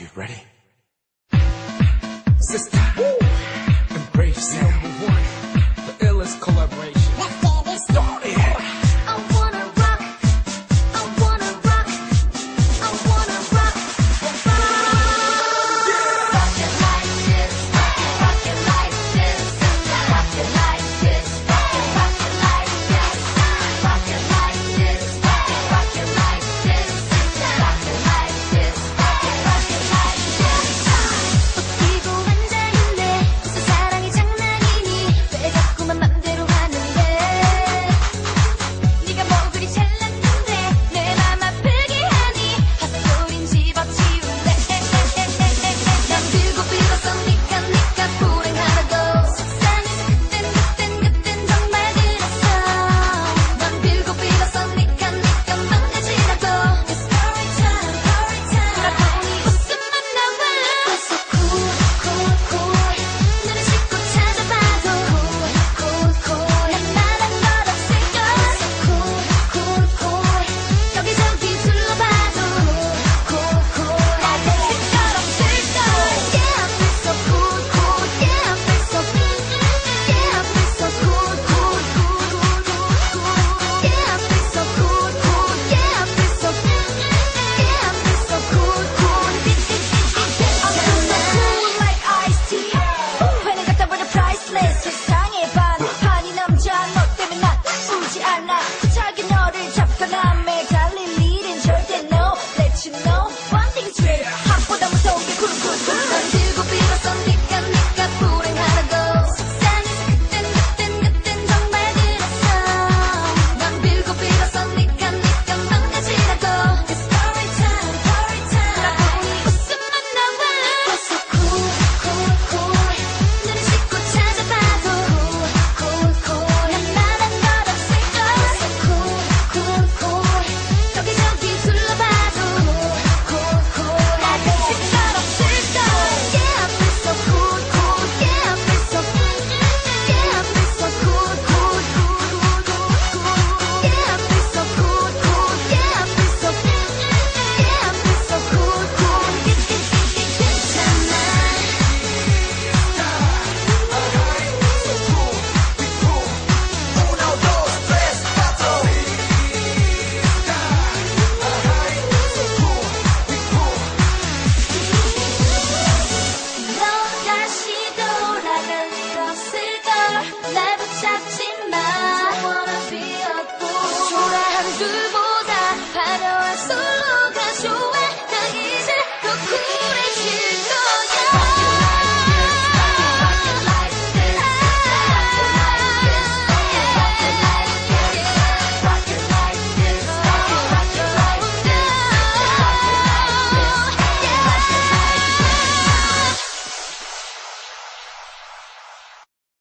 you ready? Sister.